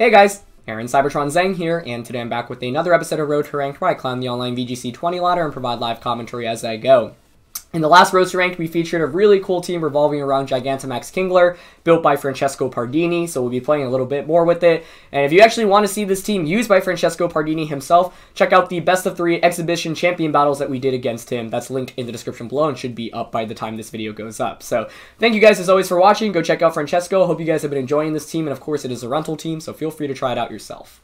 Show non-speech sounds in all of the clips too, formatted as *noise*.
Hey guys, Aaron Cybertron Zheng here, and today I'm back with another episode of Road to Ranked where I climb the online VGC 20 ladder and provide live commentary as I go. In the last roster to Ranked, we featured a really cool team revolving around Gigantamax Kingler, built by Francesco Pardini, so we'll be playing a little bit more with it. And if you actually want to see this team used by Francesco Pardini himself, check out the best of three exhibition champion battles that we did against him. That's linked in the description below and should be up by the time this video goes up. So thank you guys as always for watching. Go check out Francesco. Hope you guys have been enjoying this team, and of course it is a rental team, so feel free to try it out yourself.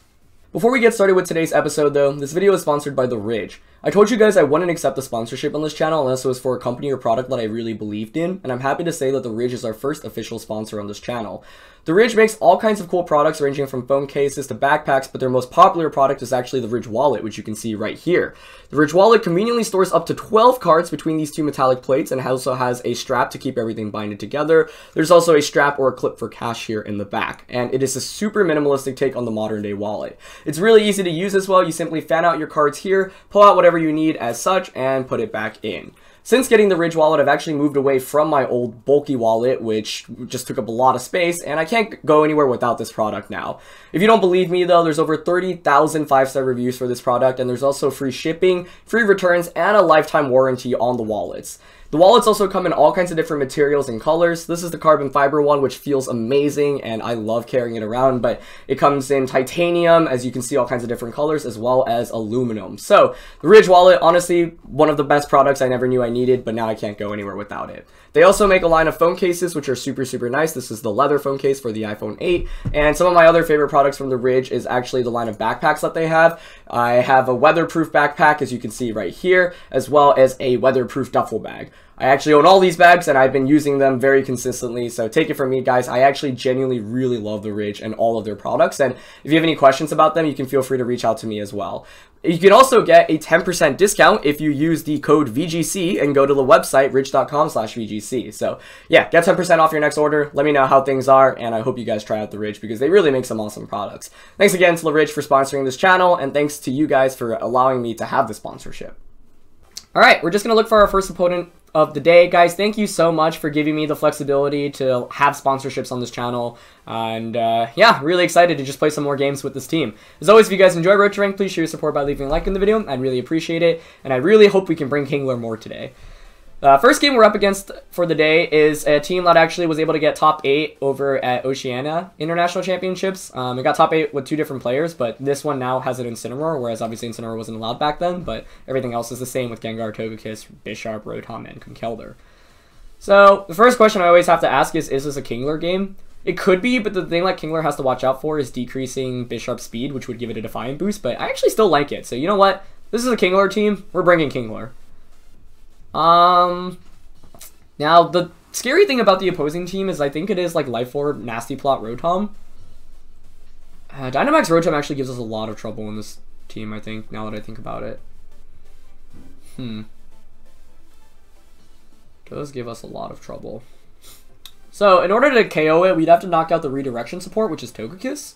Before we get started with today's episode though, this video is sponsored by The Ridge. I told you guys I wouldn't accept the sponsorship on this channel unless it was for a company or product that I really believed in, and I'm happy to say that The Ridge is our first official sponsor on this channel. The Ridge makes all kinds of cool products ranging from phone cases to backpacks, but their most popular product is actually the Ridge Wallet, which you can see right here. The Ridge Wallet conveniently stores up to 12 cards between these two metallic plates and also has a strap to keep everything binded together. There's also a strap or a clip for cash here in the back, and it is a super minimalistic take on the modern day wallet. It's really easy to use as well. You simply fan out your cards here, pull out whatever you need as such, and put it back in. Since getting the Ridge wallet, I've actually moved away from my old bulky wallet, which just took up a lot of space, and I can't go anywhere without this product now. If you don't believe me though, there's over 30,000 5-star reviews for this product, and there's also free shipping, free returns, and a lifetime warranty on the wallets. The wallets also come in all kinds of different materials and colors. This is the carbon fiber one, which feels amazing, and I love carrying it around, but it comes in titanium, as you can see all kinds of different colors, as well as aluminum. So, the Ridge wallet, honestly, one of the best products I never knew I needed, but now I can't go anywhere without it. They also make a line of phone cases, which are super, super nice. This is the leather phone case for the iPhone 8. And some of my other favorite products from the Ridge is actually the line of backpacks that they have. I have a weatherproof backpack, as you can see right here, as well as a weatherproof duffel bag. I actually own all these bags and I've been using them very consistently. So take it from me, guys. I actually genuinely really love the Ridge and all of their products. And if you have any questions about them, you can feel free to reach out to me as well. You can also get a 10% discount if you use the code VGC and go to the website ridge.com slash VGC. So yeah, get 10% off your next order. Let me know how things are, and I hope you guys try out the Ridge because they really make some awesome products. Thanks again to the Ridge for sponsoring this channel, and thanks to you guys for allowing me to have the sponsorship. All right, we're just going to look for our first opponent of the day. Guys, thank you so much for giving me the flexibility to have sponsorships on this channel. And uh, yeah, really excited to just play some more games with this team. As always, if you guys enjoy Road to Rank, please show your support by leaving a like in the video. I'd really appreciate it. And I really hope we can bring Kingler more today. Uh, first game we're up against for the day is a team that actually was able to get top 8 over at Oceania International Championships. Um, it got top 8 with two different players, but this one now has an Incineroar, whereas obviously Incineroar wasn't allowed back then, but everything else is the same with Gengar, Togekiss, Bisharp, Rotom, and Conkeldurr. So, the first question I always have to ask is, is this a Kingler game? It could be, but the thing that Kingler has to watch out for is decreasing Bisharp's speed, which would give it a Defiant boost, but I actually still like it. So, you know what? This is a Kingler team. We're bringing Kingler. Um, now the scary thing about the opposing team is I think it is like Life Orb, Nasty Plot, Rotom. Uh, Dynamax Rotom actually gives us a lot of trouble in this team, I think, now that I think about it. Hmm. Does give us a lot of trouble. So, in order to KO it, we'd have to knock out the redirection support, which is Togekiss.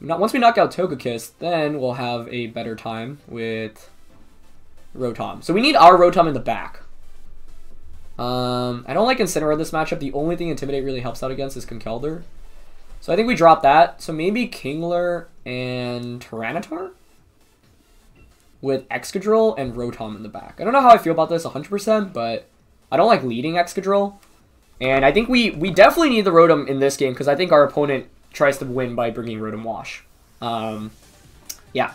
Now, once we knock out Togekiss, then we'll have a better time with Rotom. So we need our Rotom in the back. Um, I don't like Incineroar this matchup. The only thing Intimidate really helps out against is Conkeldurr. So I think we drop that. So maybe Kingler and Tyranitar? With Excadrill and Rotom in the back. I don't know how I feel about this 100%, but I don't like leading Excadrill. And I think we, we definitely need the Rotom in this game because I think our opponent tries to win by bringing Rotom Wash. Um, yeah,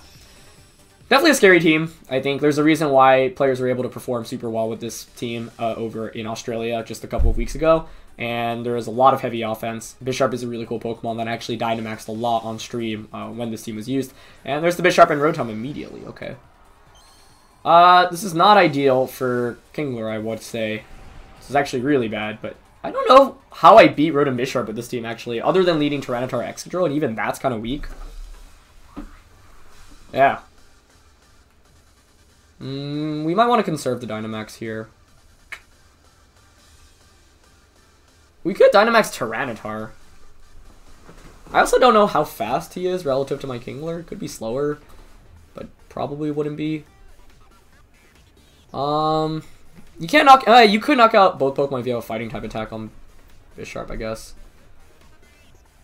definitely a scary team. I think there's a reason why players were able to perform super well with this team uh, over in Australia just a couple of weeks ago. And there is a lot of heavy offense. Bisharp is a really cool Pokemon that actually Dynamaxed a lot on stream uh, when this team was used. And there's the Bisharp and Rotom immediately. Okay. Uh, this is not ideal for Kingler, I would say. This is actually really bad, but I don't know how I beat Rotom Bisharp with this team, actually, other than leading Tyranitar Excadrill, and even that's kind of weak. Yeah. Mm, we might want to conserve the Dynamax here. We could Dynamax Tyranitar. I also don't know how fast he is relative to my Kingler. Could be slower, but probably wouldn't be. Um, you can't knock. Uh, you could knock out both Pokemon if you have a Fighting type attack on Bisharp, I guess.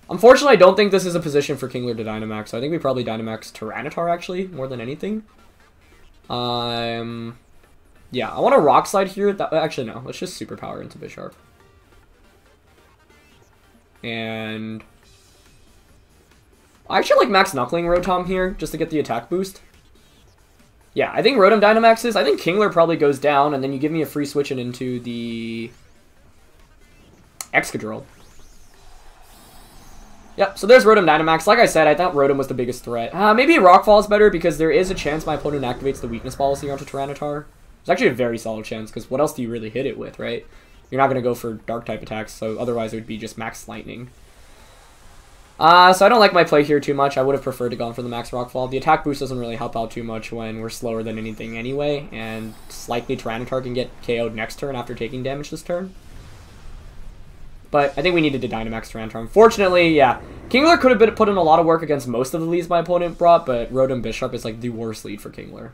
Unfortunately, I don't think this is a position for Kingler to Dynamax, so I think we probably Dynamax Tyranitar, actually, more than anything. Um, yeah, I want a Rock Slide here. That, actually, no. Let's just Superpower into Bisharp. And... I actually like Max Knuckling Rotom here, just to get the attack boost. Yeah, I think Rotom Dynamaxes. I think Kingler probably goes down, and then you give me a free switch switching into the... Excadrill. Yep, so there's Rotom Dynamax. Like I said, I thought Rotom was the biggest threat. Uh, maybe Rockfall is better because there is a chance my opponent activates the weakness policy onto Tyranitar. It's actually a very solid chance because what else do you really hit it with, right? You're not going to go for dark type attacks, so otherwise it would be just max lightning. Uh, so I don't like my play here too much. I would have preferred to go for the max rockfall. The attack boost doesn't really help out too much when we're slower than anything anyway, and likely Tyranitar can get KO'd next turn after taking damage this turn. But I think we needed to Dynamax Tyranitar. Unfortunately, yeah. Kingler could have been put in a lot of work against most of the leads my opponent brought, but Rotom Bisharp is like the worst lead for Kingler.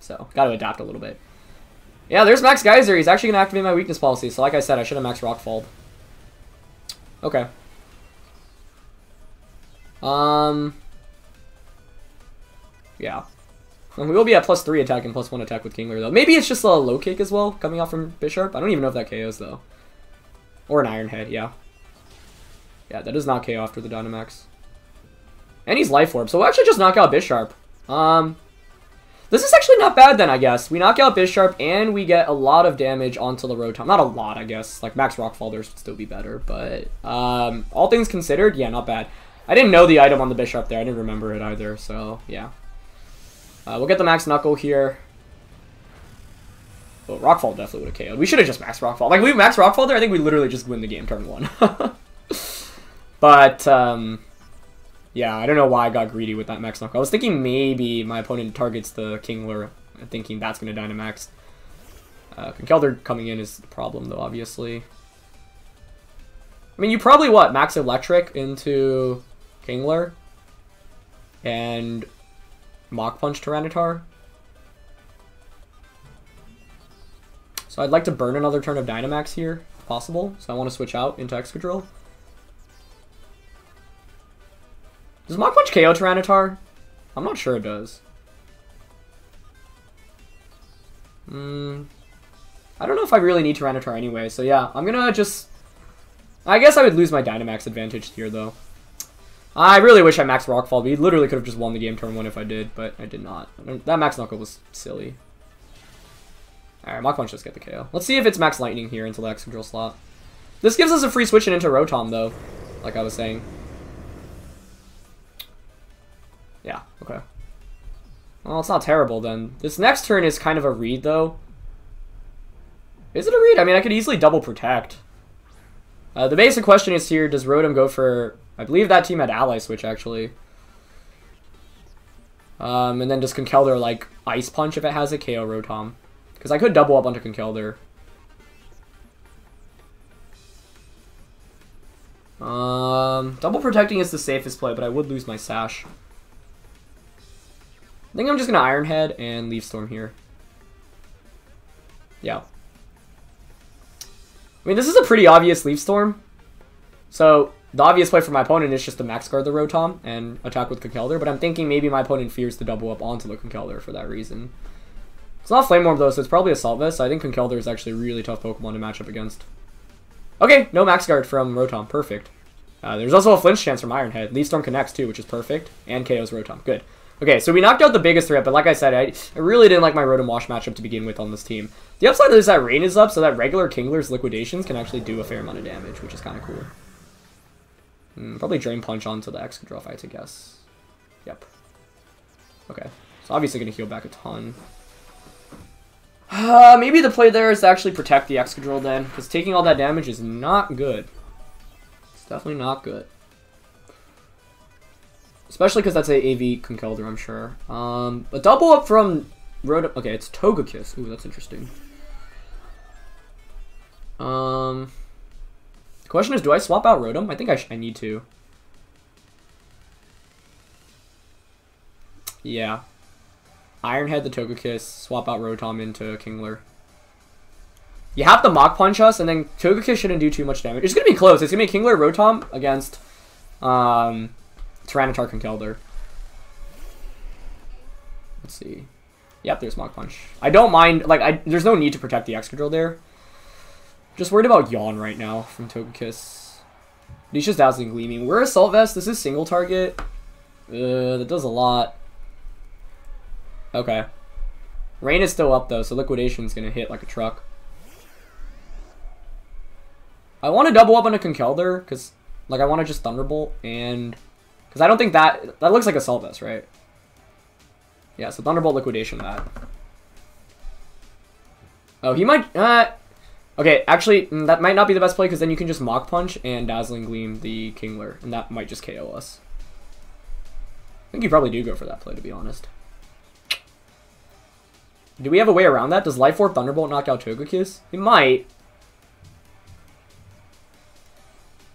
So, got to adapt a little bit. Yeah, there's Max Geyser. He's actually going to activate my weakness policy. So like I said, I should have Max Rockfall. Okay. Um... Yeah. We will be at plus 3 attack and plus 1 attack with Kingler, though. Maybe it's just a low kick as well, coming off from Bisharp. I don't even know if that KOs, though. Or an Iron Head, yeah. Yeah, that does not KO after the Dynamax. And he's Life Orb, so we'll actually just knock out Bisharp. Um, this is actually not bad then, I guess. We knock out Bisharp, and we get a lot of damage onto the Rotom. Not a lot, I guess. Like, Max Rockfall would still be better, but um, all things considered, yeah, not bad. I didn't know the item on the Bisharp there. I didn't remember it either, so yeah. Uh, we'll get the Max Knuckle here. Well, Rockfall definitely would have KO'd. We should have just Max Rockfall. Like, we Max Rockfall there, I think we literally just win the game turn one. *laughs* but, um, yeah, I don't know why I got greedy with that Max Knuckle. I was thinking maybe my opponent targets the Kingler, thinking that's going to Dynamax. Uh, Conkeldurr coming in is the problem, though, obviously. I mean, you probably, what, Max Electric into Kingler? And Mach Punch Tyranitar? So I'd like to burn another turn of Dynamax here, if possible. So I want to switch out into Excadrill. Does Mach Punch KO Tyranitar? I'm not sure it does. Hmm. I don't know if I really need Tyranitar anyway, so yeah, I'm gonna just... I guess I would lose my Dynamax advantage here, though. I really wish I Max Rockfall. We literally could have just won the game turn one if I did, but I did not. That Max Knuckle was silly. Alright, Mach Punch just get the KO. Let's see if it's Max Lightning here into the Excadrill slot. This gives us a free switch into Rotom, though, like I was saying. Yeah, okay. Well, it's not terrible, then. This next turn is kind of a read, though. Is it a read? I mean, I could easily double protect. Uh, the basic question is here, does Rotom go for... I believe that team had Ally Switch, actually. Um, and then does Conkeldurr, like, Ice Punch if it has a KO Rotom? Because I could double up onto Conkeldurr. Um, double protecting is the safest play, but I would lose my Sash. I think I'm just going to Iron Head and Leaf Storm here. Yeah. I mean, this is a pretty obvious Leaf Storm. So, the obvious play for my opponent is just to max guard the Rotom and attack with Conkeldurr, but I'm thinking maybe my opponent fears to double up onto the Conkeldurr for that reason. It's not Flame Orb though, so it's probably Assault Vest. I think Conkeldurr is actually a really tough Pokemon to match up against. Okay, no Max Guard from Rotom. Perfect. Uh, there's also a flinch chance from Iron Head. Leaf Storm connects too, which is perfect. And KO's Rotom. Good. Okay, so we knocked out the biggest threat, but like I said, I, I really didn't like my Rotom Wash matchup to begin with on this team. The upside is that Rain is up, so that regular Kingler's Liquidations can actually do a fair amount of damage, which is kind of cool. Mm, probably Drain Punch onto the Excadrill fight, I guess. Yep. Okay. So obviously going to heal back a ton. Uh, maybe the play there is to actually protect the Excadrill then, because taking all that damage is not good. It's definitely not good. Especially because that's a AV Conkeldurr, I'm sure. Um, a double up from Rotom... Okay, it's Togekiss. Ooh, that's interesting. Um, the question is, do I swap out Rotom? I think I, I need to. Yeah, Ironhead the Togekiss, swap out Rotom into Kingler. You have to Mach Punch us, and then Togekiss shouldn't do too much damage. It's going to be close. It's going to be Kingler Rotom against Um, Tyranitar Conkeldurr. Let's see. Yep, there's Mach Punch. I don't mind, like, I there's no need to protect the Excadrill there. Just worried about Yawn right now from Togekiss. He's just Dazzling Gleaming. We're Assault Vest. This is single target. Uh, that does a lot. Okay. Rain is still up, though, so Liquidation's going to hit like a truck. I want to double up on a Conkeldurr, because, like, I want to just Thunderbolt, and... Because I don't think that... That looks like a Vest, right? Yeah, so Thunderbolt Liquidation that. Oh, he might... Uh, okay, actually, mm, that might not be the best play, because then you can just Mach Punch and Dazzling Gleam the Kingler, and that might just KO us. I think you probably do go for that play, to be honest. Do we have a way around that? Does Life Orb Thunderbolt knock out Togekiss? It might.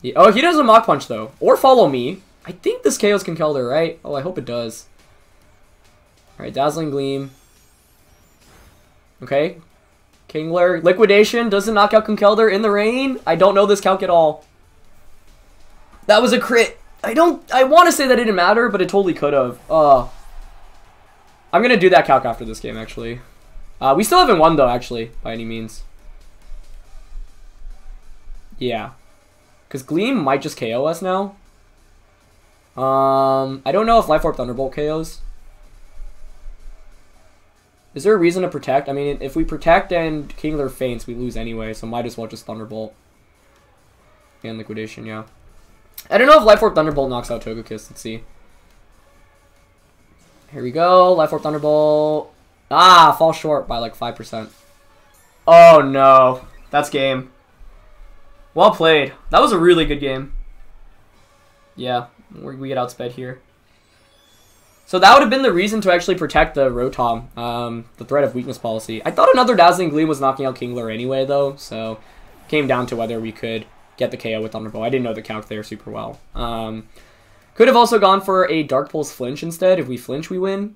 Yeah. Oh, he does a Mach Punch, though. Or Follow Me. I think this KOs Conkeldurr, right? Oh, I hope it does. Alright, Dazzling Gleam. Okay. Kingler. Liquidation doesn't knock out Conkeldurr in the rain. I don't know this calc at all. That was a crit. I don't... I want to say that it didn't matter, but it totally could have. Uh, I'm going to do that calc after this game, actually. Uh, we still haven't won, though, actually, by any means. Yeah. Because Gleam might just KO us now. Um, I don't know if Life Orb Thunderbolt KOs. Is there a reason to protect? I mean, if we protect and Kingler faints, we lose anyway, so might as well just Thunderbolt. And Liquidation, yeah. I don't know if Life Orb Thunderbolt knocks out Togekiss. Let's see. Here we go. Life Orb Thunderbolt. Ah, fall short by like 5%. Oh, no. That's game. Well played. That was a really good game. Yeah, we get outsped here. So that would have been the reason to actually protect the Rotom, um, the threat of weakness policy. I thought another Dazzling Gleam was knocking out Kingler anyway, though, so came down to whether we could get the KO with Thunderbolt. I didn't know the calc there super well. Um, could have also gone for a Dark Pulse flinch instead. If we flinch, we win.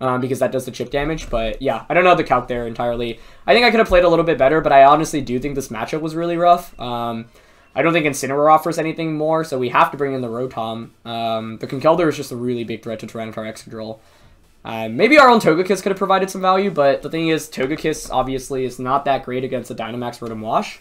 Um, because that does the chip damage. But yeah, I don't know the calc there entirely. I think I could have played a little bit better, but I honestly do think this matchup was really rough. Um, I don't think Incineroar offers anything more, so we have to bring in the Rotom. Um, the Conkeldurr is just a really big threat to Tyranitar Excadrill. Uh, maybe our own Togekiss could have provided some value, but the thing is, Togekiss obviously is not that great against the Dynamax Rotom Wash.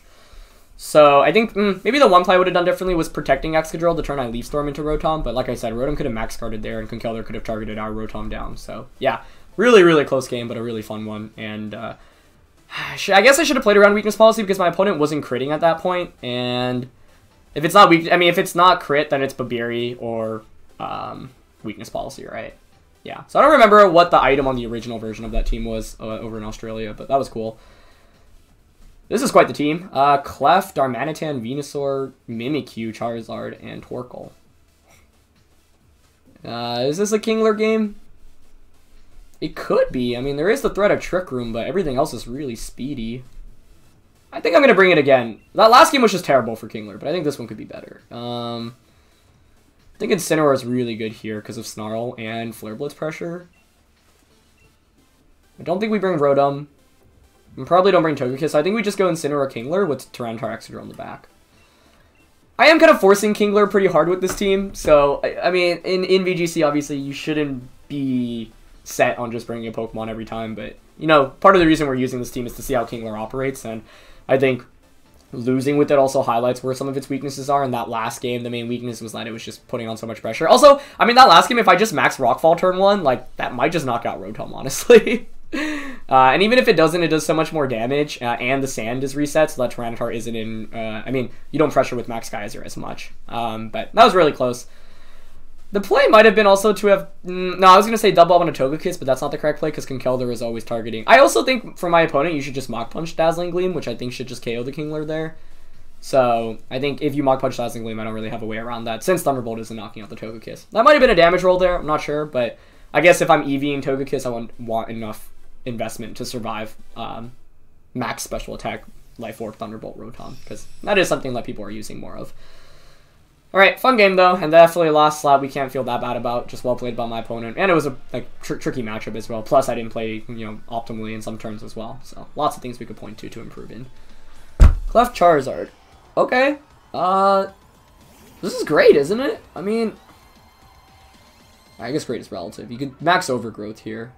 So I think mm, maybe the one play I would have done differently was protecting Excadrill to turn I Leaf Storm into Rotom, but like I said, Rotom could have max guarded there, and Conkeldurr could have targeted our Rotom down. So yeah, really, really close game, but a really fun one. And uh, *sighs* I guess I should have played around weakness policy because my opponent wasn't critting at that point. and if it's not weak, I mean, if it's not crit, then it's Babiri or um, weakness policy, right? Yeah. So I don't remember what the item on the original version of that team was uh, over in Australia, but that was cool. This is quite the team. Uh, Clef, Darmanitan, Venusaur, Mimikyu, Charizard, and Torkoal. Uh, is this a Kingler game? It could be. I mean, there is the threat of Trick Room, but everything else is really speedy. I think I'm going to bring it again. That last game was just terrible for Kingler, but I think this one could be better. Um, I think Incineroar is really good here because of Snarl and Flare Blitz pressure. I don't think we bring Rotom. Probably don't bring Togekiss. I think we just go Incineroar Kingler with Tyranitar Excadrill on the back. I am kind of forcing Kingler pretty hard with this team, so, I, I mean, in, in VGC, obviously, you shouldn't be set on just bringing a Pokemon every time, but, you know, part of the reason we're using this team is to see how Kingler operates, and I think losing with it also highlights where some of its weaknesses are. In that last game, the main weakness was that it was just putting on so much pressure. Also, I mean, that last game, if I just max Rockfall turn one, like, that might just knock out Rotom, honestly. *laughs* *laughs* Uh, and even if it doesn't, it does so much more damage, uh, and the sand is reset, so that Tyranitar isn't in, uh, I mean, you don't pressure with Max Geyser as much. Um, but that was really close. The play might have been also to have... Mm, no, I was going to say double up on a Togekiss, but that's not the correct play because Conkeldurr is always targeting. I also think for my opponent, you should just Mach Punch Dazzling Gleam, which I think should just KO the Kingler there. So I think if you Mach Punch Dazzling Gleam, I don't really have a way around that since Thunderbolt isn't knocking out the Togekiss. That might have been a damage roll there, I'm not sure, but I guess if I'm EVing Togekiss, I want, want enough investment to survive um, max special attack Life Orb Thunderbolt Rotom because that is something that people are using more of. Alright, fun game though, and definitely last slot we can't feel that bad about. Just well played by my opponent, and it was a like tr tricky matchup as well. Plus, I didn't play you know optimally in some turns as well. So lots of things we could point to to improve in. Clef Charizard. Okay. Uh, This is great, isn't it? I mean, I guess great is relative. You could max overgrowth here.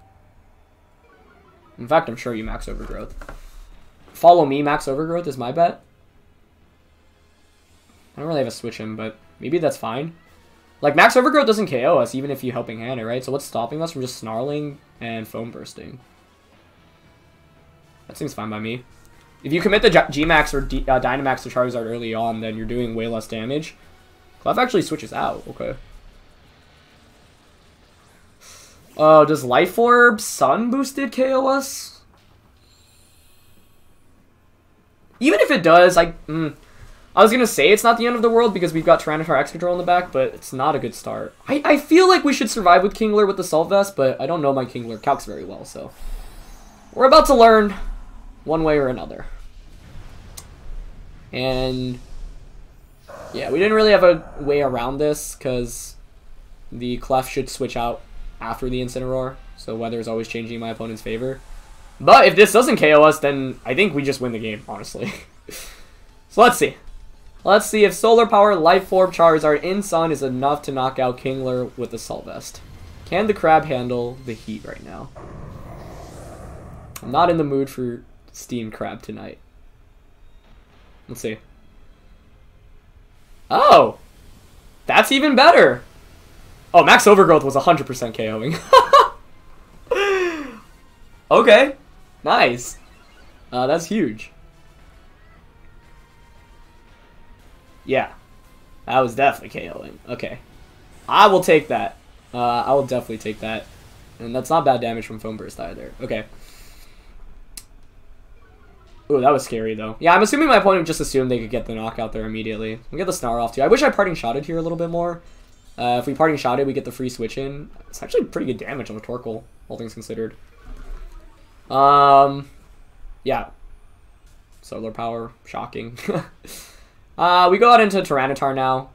In fact, I'm sure you max overgrowth. Follow me, max overgrowth is my bet. I don't really have a switch in, but maybe that's fine. Like, max overgrowth doesn't KO us, even if you helping hand it, right? So what's stopping us from just snarling and foam bursting? That seems fine by me. If you commit the G-Max or D uh, Dynamax to Charizard early on, then you're doing way less damage. Clef actually switches out. Okay. Oh, does Life Orb Sun boosted KOS? Even if it does, I... Mm, I was going to say it's not the end of the world because we've got Tyranitar Excadrill in the back, but it's not a good start. I, I feel like we should survive with Kingler with the Assault Vest, but I don't know my Kingler calcs very well, so... We're about to learn one way or another. And yeah, we didn't really have a way around this because the Clef should switch out after the Incineroar, so weather is always changing in my opponent's favor. But if this doesn't KO us, then I think we just win the game, honestly. *laughs* so let's see. Let's see if Solar Power Life Orb Charizard in Sun is enough to knock out Kingler with the Assault Vest. Can the Crab handle the heat right now? I'm not in the mood for steam crab tonight. Let's see. Oh! That's even better! Oh, max overgrowth was 100% KOing. *laughs* okay. Nice. Uh, that's huge. Yeah. That was definitely KOing. Okay. I will take that. Uh, I will definitely take that. And that's not bad damage from Foam Burst either. Okay. Ooh, that was scary, though. Yeah, I'm assuming my opponent just assumed they could get the knockout there immediately. We get the Snarl off, too. I wish I parting shotted here a little bit more. Uh, if we parting shotted, we get the free switch in. It's actually pretty good damage on the Torkoal, all things considered. Um, yeah. Solar power, shocking. *laughs* uh, we go out into Tyranitar now,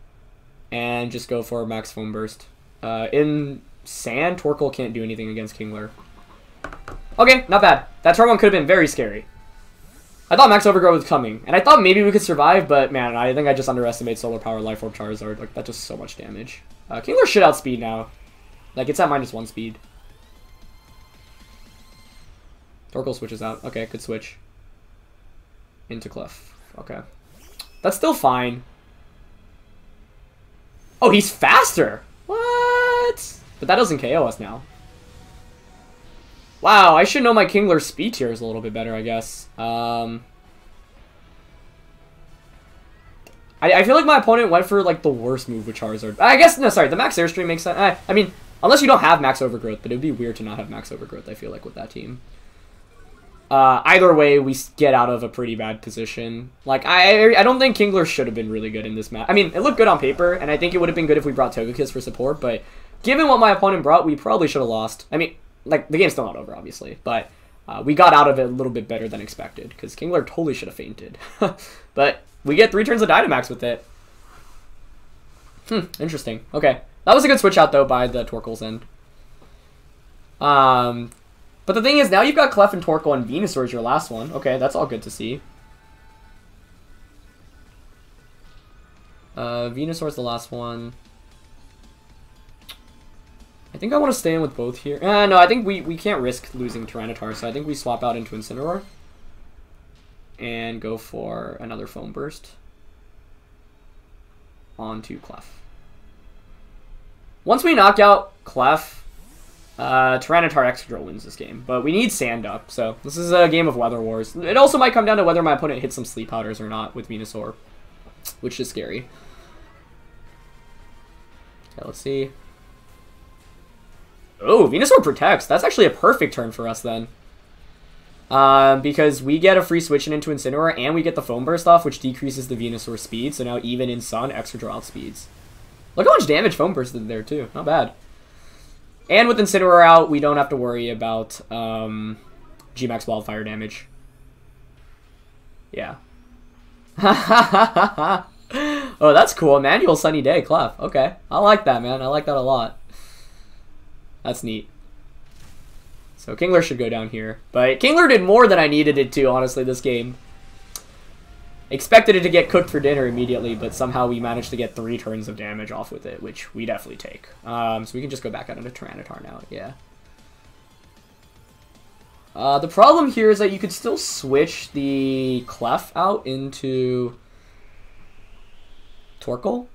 and just go for Max Foam Burst. Uh, in Sand, Torkoal can't do anything against Kingler. Okay, not bad. That turn one could have been very scary. I thought Max Overgrowth was coming, and I thought maybe we could survive, but man, I think I just underestimated Solar Power Life Orb Charizard. Like, that's just so much damage. Uh, Kingler should outspeed now. Like, it's at minus one speed. Torkoal switches out. Okay, good switch. Into Clef. Okay. That's still fine. Oh, he's faster! What? But that doesn't KO us now. Wow, I should know my Kingler speed tiers a little bit better, I guess. Um, I, I feel like my opponent went for, like, the worst move with Charizard. I guess, no, sorry, the Max Airstream makes sense. I, I mean, unless you don't have Max Overgrowth, but it would be weird to not have Max Overgrowth, I feel like, with that team. Uh, either way, we get out of a pretty bad position. Like, I I don't think Kingler should have been really good in this match. I mean, it looked good on paper, and I think it would have been good if we brought Togekiss for support, but given what my opponent brought, we probably should have lost. I mean, like the game's still not over, obviously, but uh, we got out of it a little bit better than expected because Kingler totally should have fainted. *laughs* but we get three turns of Dynamax with it. Hmm, interesting. Okay, that was a good switch out though by the Torkoal's end. Um, but the thing is, now you've got Clef and Torkoal and Venusaur as your last one. Okay, that's all good to see. Uh, Venusaur's the last one. I think I want to stay in with both here. Uh, no, I think we, we can't risk losing Tyranitar, so I think we swap out into Incineroar. And go for another Foam Burst. Onto Clef. Once we knock out Clef, uh, Tyranitar Excadrill wins this game. But we need Sand up, so this is a game of Weather Wars. It also might come down to whether my opponent hits some Sleep Powders or not with Venusaur, which is scary. Okay, let's see. Oh, Venusaur protects. That's actually a perfect turn for us then. Um, because we get a free switch into Incineroar and we get the Foam Burst off, which decreases the Venusaur speed. So now even in Sun, Excadrill outspeeds. Look how much damage Foam Burst did there too. Not bad. And with Incineroar out, we don't have to worry about um, G-Max Wildfire damage. Yeah. *laughs* oh, that's cool. Manual Sunny Day, Clef. Okay. I like that, man. I like that a lot. That's neat. So Kingler should go down here. But Kingler did more than I needed it to, honestly, this game. expected it to get cooked for dinner immediately, but somehow we managed to get three turns of damage off with it, which we definitely take. Um, so we can just go back out into Tyranitar now, yeah. Uh, the problem here is that you could still switch the Clef out into Torkoal.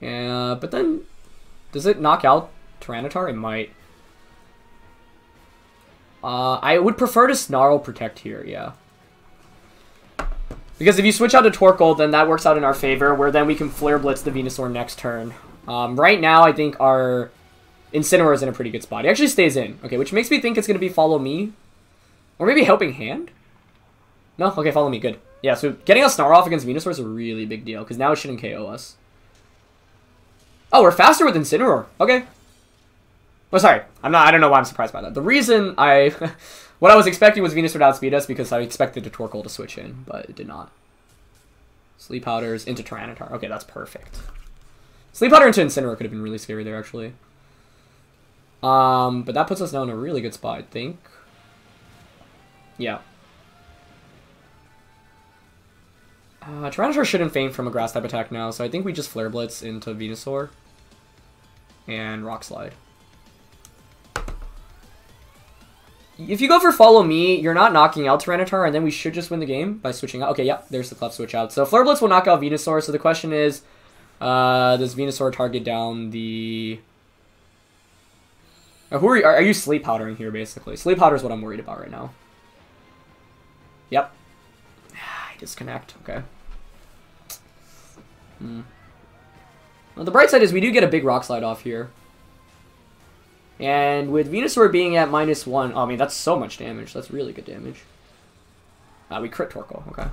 Yeah, but then does it knock out Tyranitar? It might. Uh, I would prefer to Snarl Protect here, yeah. Because if you switch out to Torkoal, then that works out in our favor, where then we can Flare Blitz the Venusaur next turn. Um, right now, I think our Incineroar is in a pretty good spot. He actually stays in. Okay, which makes me think it's going to be Follow Me. Or maybe Helping Hand? No? Okay, Follow Me. Good. Yeah, so getting a Snarl off against Venusaur is a really big deal, because now it shouldn't KO us. Oh, we're faster with Incineroar. Okay. Oh, sorry. I'm not. I don't know why I'm surprised by that. The reason I, *laughs* what I was expecting was Venus would outspeed us because I expected the Torkoal to switch in, but it did not. Sleep Powders into Tyranitar. Okay, that's perfect. Sleep Powder into Incineroar could have been really scary there, actually. Um, but that puts us now in a really good spot, I think. Yeah. Uh, Tyranitar shouldn't faint from a grass type attack now, so I think we just Flare Blitz into Venusaur. And Rock Slide. If you go for Follow Me, you're not knocking out Tyranitar, and then we should just win the game by switching out. Okay, yep, there's the Clef switch out. So Flare Blitz will knock out Venusaur, so the question is, uh, does Venusaur target down the... Uh, who are you, are you Sleep Powdering here, basically? Sleep Powder is what I'm worried about right now. Yep. *sighs* I Disconnect, okay. Hmm. Well, the bright side is we do get a big Rock Slide off here. And with Venusaur being at minus one, oh, I mean, that's so much damage. That's really good damage. Uh, we crit Torkoal, okay.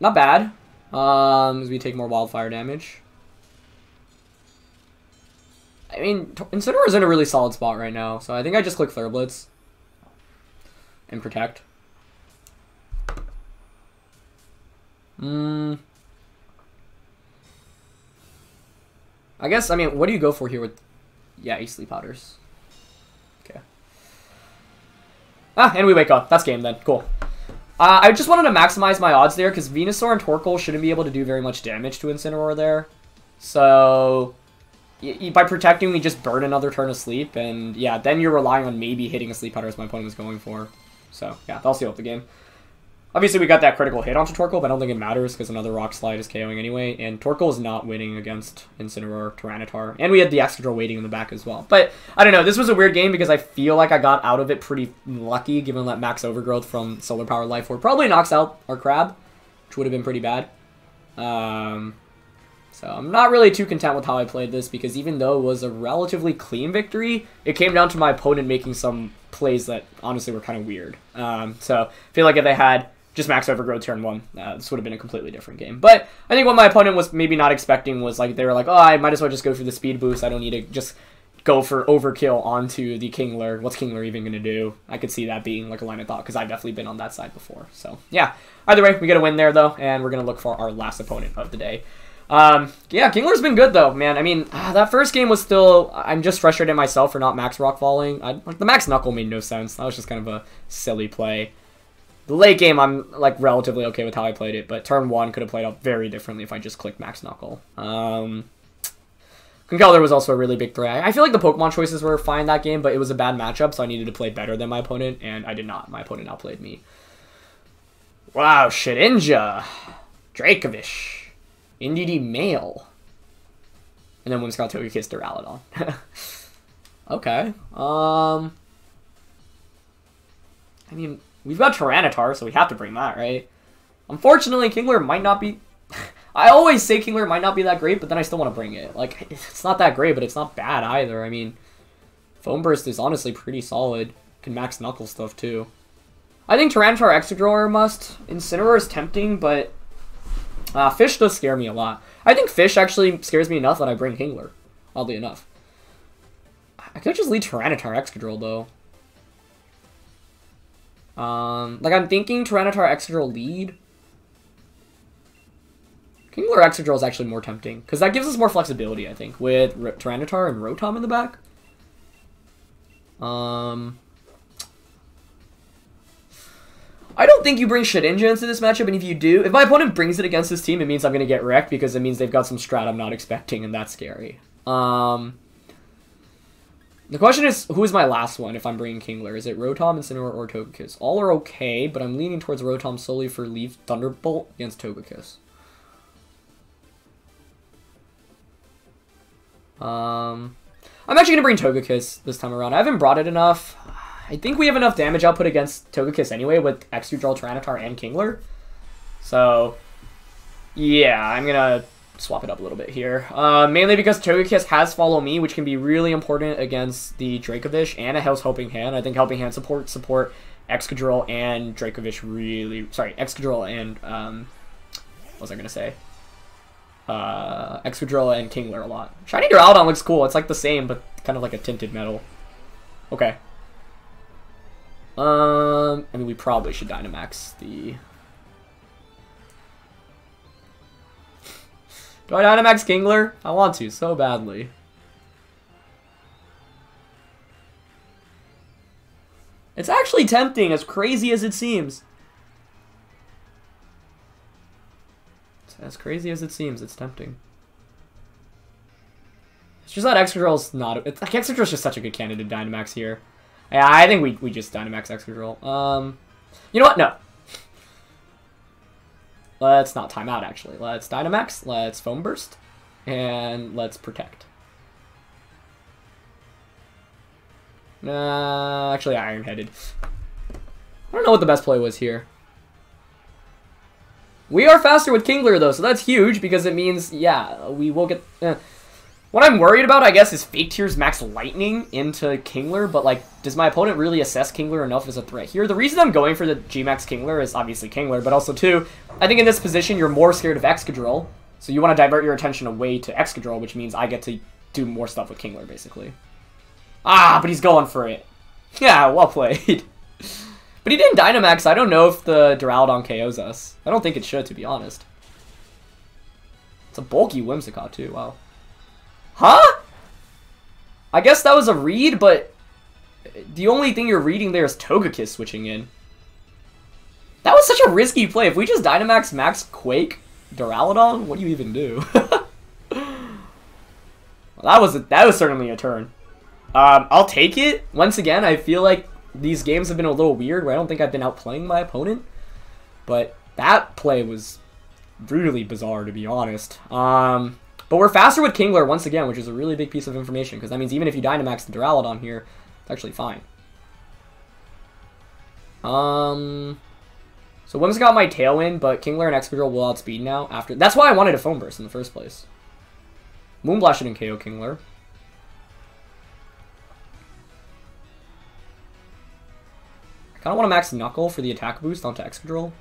Not bad. Um, as we take more wildfire damage. I mean, Incineroar is in a really solid spot right now, so I think I just click Flare Blitz. And Protect. Hmm. I guess, I mean, what do you go for here with... Yeah, Sleep Powders. Okay. Ah, and we wake up. That's game then. Cool. Uh, I just wanted to maximize my odds there, because Venusaur and Torkoal shouldn't be able to do very much damage to Incineroar there. So, by protecting, we just burn another turn of sleep, and yeah, then you're relying on maybe hitting a Sleep Powder as my opponent was going for. So, yeah, that'll seal up the game. Obviously, we got that critical hit onto Torkoal, but I don't think it matters because another Rock Slide is KOing anyway, and Torkoal is not winning against Incineroar, Tyranitar, and we had the Excadrill waiting in the back as well. But, I don't know, this was a weird game because I feel like I got out of it pretty lucky, given that Max Overgrowth from Solar Power Life Orb probably knocks out our Crab, which would have been pretty bad. Um, so I'm not really too content with how I played this because even though it was a relatively clean victory, it came down to my opponent making some plays that honestly were kind of weird. Um, so I feel like if they had just max overgrowth turn one. Uh, this would have been a completely different game. But I think what my opponent was maybe not expecting was like they were like, oh, I might as well just go for the speed boost. I don't need to just go for overkill onto the Kingler. What's Kingler even going to do? I could see that being like a line of thought because I've definitely been on that side before. So yeah, either way, we get a win there though, and we're going to look for our last opponent of the day. Um, yeah, Kingler's been good though, man. I mean, ah, *sighs* that first game was still. I'm just frustrated myself for not max rock falling. I, like the max knuckle made no sense. That was just kind of a silly play. The late game, I'm like relatively okay with how I played it, but turn one could have played out very differently if I just clicked Max Knuckle. Um, Conkeldurr was also a really big threat. I feel like the Pokemon choices were fine that game, but it was a bad matchup, so I needed to play better than my opponent, and I did not. My opponent outplayed me. Wow, Shedinja. Dracovish. Indeedee Male. And then Whimsicott Togekiss Duraludon. *laughs* okay. Um... I mean, We've got Tyranitar, so we have to bring that, right? Unfortunately, Kingler might not be... *laughs* I always say Kingler might not be that great, but then I still want to bring it. Like, *laughs* it's not that great, but it's not bad either. I mean, Foam Burst is honestly pretty solid. Can max Knuckle stuff, too. I think Tyranitar are must. Incineroar is tempting, but... Uh, Fish does scare me a lot. I think Fish actually scares me enough that I bring Kingler. Oddly enough. I could just lead Tyranitar Excadrill, though. Um, like, I'm thinking Tyranitar Excadrill lead. Kingler Excadrill is actually more tempting, because that gives us more flexibility, I think, with R Tyranitar and Rotom in the back. Um, I don't think you bring Shedinja into this matchup, and if you do, if my opponent brings it against this team, it means I'm going to get wrecked because it means they've got some strat I'm not expecting, and that's scary. Um, the question is, who is my last one if I'm bringing Kingler? Is it Rotom, Incineroar, or Togekiss? All are okay, but I'm leaning towards Rotom solely for Leaf Thunderbolt against Togekiss. Um, I'm actually going to bring Togekiss this time around. I haven't brought it enough. I think we have enough damage output against Togekiss anyway with Excadrill, Tyranitar, and Kingler. So, yeah, I'm going to swap it up a little bit here. Uh, mainly because Togekiss has Follow Me, which can be really important against the Dracovish and a Hell's Helping Hand. I think Helping Hand support support Excadrill and Dracovish really... Sorry, Excadrill and... Um, what was I going to say? Uh, Excadrill and Kingler a lot. Shiny Duraludon looks cool. It's like the same, but kind of like a tinted metal. Okay. Um, I mean, we probably should Dynamax the Do I Dynamax Kingler? I want to so badly. It's actually tempting, as crazy as it seems. as crazy as it seems, it's tempting. It's just that Excadrill's not... It's, like, Excadrill's just such a good candidate Dynamax here. Yeah, I think we, we just Dynamax Excadrill. Um, you know what? No. Let's not time out, actually. Let's Dynamax, let's Foam Burst, and let's Protect. Uh, actually, Iron Headed. I don't know what the best play was here. We are faster with Kingler, though, so that's huge, because it means, yeah, we will get... Eh. What I'm worried about, I guess, is Fake Tears max Lightning into Kingler, but, like, does my opponent really assess Kingler enough as a threat here? The reason I'm going for the G-Max Kingler is obviously Kingler, but also, too, I think in this position you're more scared of Excadrill, so you want to divert your attention away to Excadrill, which means I get to do more stuff with Kingler, basically. Ah, but he's going for it. *laughs* Yeah, well played. *laughs* but he didn't Dynamax, I don't know if the Duraludon KOs us. I don't think it should, to be honest. It's a bulky Whimsicott, too, wow. Huh? I guess that was a read, but the only thing you're reading there is Togekiss switching in. That was such a risky play. If we just Dynamax Max Quake Duraludon, what do you even do? well, *laughs* that was a, that was certainly a turn. Um, I'll take it. Once again, I feel like these games have been a little weird where I don't think I've been outplaying my opponent. But that play was really bizarre, to be honest. Um, but we're faster with Kingler once again, which is a really big piece of information, because that means even if you Dynamax the Duraludon here, it's actually fine. Um, so Whim's got my Tailwind, but Kingler and Excadrill will outspeed now. After That's why I wanted a Foam Burst in the first place. Moonblast shouldn't KO Kingler. I kind of want to max Knuckle for the attack boost onto Excadrill.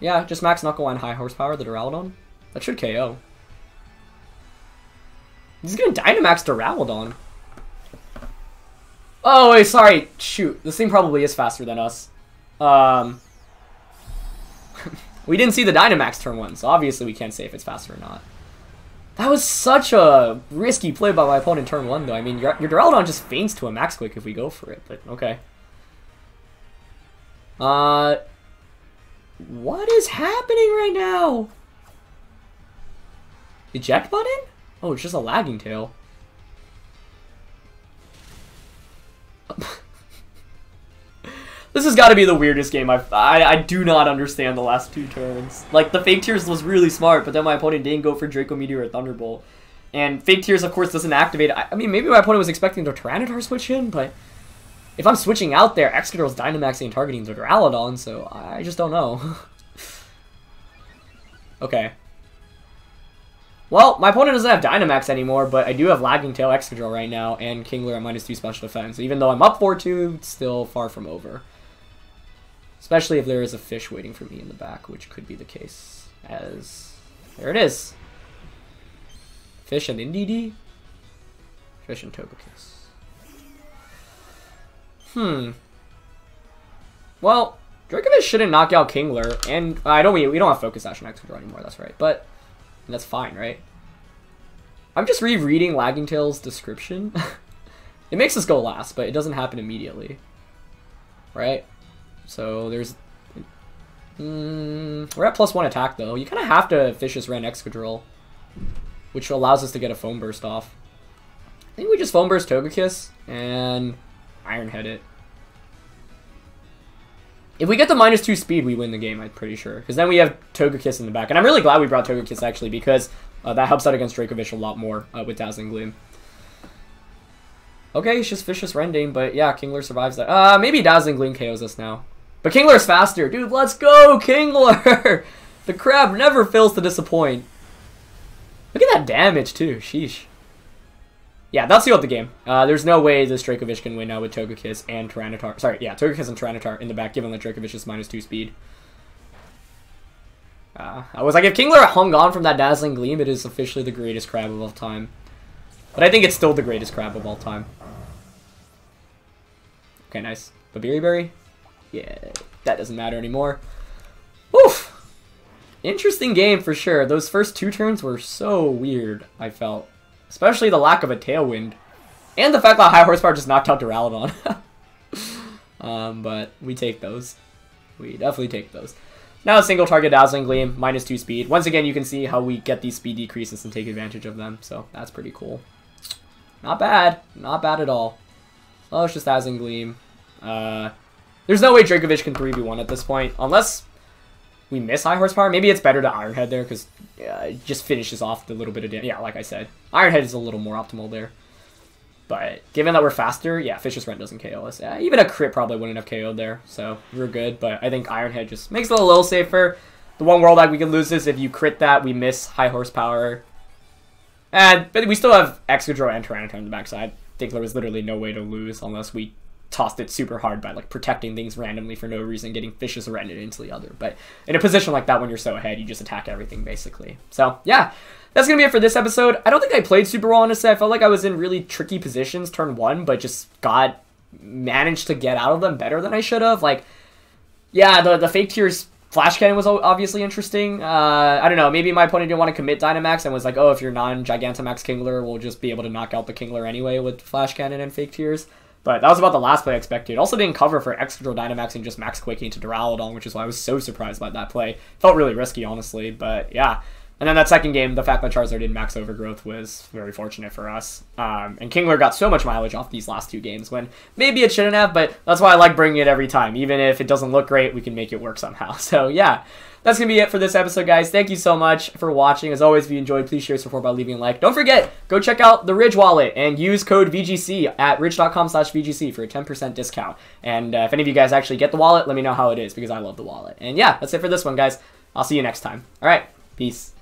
Yeah, just max Knuckle and high horsepower, the Duraludon. That should KO. He's gonna Dynamax Duraludon. Oh, wait, sorry. Shoot. This thing probably is faster than us. Um, *laughs* we didn't see the Dynamax turn one, so obviously we can't say if it's faster or not. That was such a risky play by my opponent turn one, though. I mean, your, your Duraludon just faints to a Max Quake if we go for it, but okay. Uh, what is happening right now? Eject button? Oh, it's just a lagging tail. *laughs* this has got to be the weirdest game I've... I, I do not understand the last two turns. Like, the Fake Tears was really smart, but then my opponent didn't go for Draco Meteor or Thunderbolt. And Fake Tears, of course, doesn't activate. I, I mean, maybe my opponent was expecting the Tyranitar switch in, but... If I'm switching out there, Excadrill's Dynamaxing targeting the Duraludon, so I just don't know. *laughs* okay. Well, my opponent doesn't have Dynamax anymore, but I do have Lagging Tail Excadrill right now, and Kingler at minus 2 special defense. Even though I'm up 4-2, it's still far from over. Especially if there is a fish waiting for me in the back, which could be the case. As... There it is. Fish and Indeedee? Fish and Togekiss. Hmm. Well, Dracovish shouldn't knock out Kingler, and I don't we, we don't have Focus Sash on Excadrill anymore, that's right. But that's fine, right? I'm just rereading Lagging Tail's description. *laughs* It makes us go last, but it doesn't happen immediately. Right? So there's... Mm, we're at plus one attack, though. You kind of have to Fishious Rend Excadrill, which allows us to get a Foam Burst off. I think we just Foam Burst Togekiss and Iron Head it. If we get the minus two speed, we win the game, I'm pretty sure. Because then we have Togekiss in the back. And I'm really glad we brought Togekiss, actually, because uh, that helps out against Dracovish a lot more uh, with Dazzling Gleam. Okay, it's just Fishious Rending, but yeah, Kingler survives that. Uh, maybe Dazzling Gleam KOs us now. But Kingler's faster. Dude, let's go, Kingler! *laughs* the crab never fails to disappoint. Look at that damage, too. Sheesh. Yeah, that's sealed the game. Uh, there's no way this Dracovish can win now with Togekiss and Tyranitar. Sorry, yeah, Togekiss and Tyranitar in the back, given that Dracovish is minus 2 speed. Uh, I was like, if Kingler hung on from that Dazzling Gleam, it is officially the greatest crab of all time. But I think it's still the greatest crab of all time. Okay, nice. But Berry? Yeah, that doesn't matter anymore. Oof! Interesting game for sure. Those first two turns were so weird, I felt. Especially the lack of a Tailwind. And the fact that High Horsepower just knocked out Duraludon. *laughs* um, but we take those. We definitely take those. Now a single target Dazzling Gleam, minus 2 speed. Once again, you can see how we get these speed decreases and take advantage of them. So that's pretty cool. Not bad. Not bad at all. Oh, it's just Dazzling Gleam. Uh, there's no way Dracovish can 3v1 at this point. Unless we miss high horsepower. Maybe it's better to Iron Head there because Uh, yeah, just finishes off the little bit of damage. Yeah, like I said, Iron Head is a little more optimal there. But given that we're faster, yeah, Fishious Rend doesn't KO us. Yeah, even a crit probably wouldn't have KO'd there, so we're good. But I think Iron Head just makes it a little safer. The one world that we can lose is if you crit that, we miss high horsepower. And but we still have Excadrill and Tyranitar on the backside. I think there was literally no way to lose unless we tossed it super hard by like protecting things randomly for no reason, getting Fishious Rended into the other. But in a position like that, when you're so ahead, you just attack everything basically. So yeah, that's gonna be it for this episode. I don't think I played super well honestly. I felt like I was in really tricky positions turn one, but just got managed to get out of them better than I should have. Like, yeah, the the fake tears Flash Cannon was obviously interesting. Uh, I don't know. Maybe my opponent didn't want to commit Dynamax and was like, oh, if you're non-Gigantamax Kingler, we'll just be able to knock out the Kingler anyway with Flash Cannon and Fake Tears. But that was about the last play I expected. Also didn't cover for Excadrill Dynamaxing just Max Quaking into Duraludon, which is why I was so surprised by that play. Felt really risky, honestly, but yeah. And then that second game, the fact that Charizard did max overgrowth was very fortunate for us. Um, and Kingler got so much mileage off these last two games when maybe it shouldn't have, but that's why I like bringing it every time. Even if it doesn't look great, we can make it work somehow. *laughs* So yeah, that's going to be it for this episode, guys. Thank you so much for watching. As always, if you enjoyed, please share support by leaving a like. Don't forget, go check out the Ridge wallet and use code VGC at ridge.com slash VGC for a 10% discount. And uh, if any of you guys actually get the wallet, let me know how it is because I love the wallet. And yeah, that's it for this one, guys. I'll see you next time. All right, peace.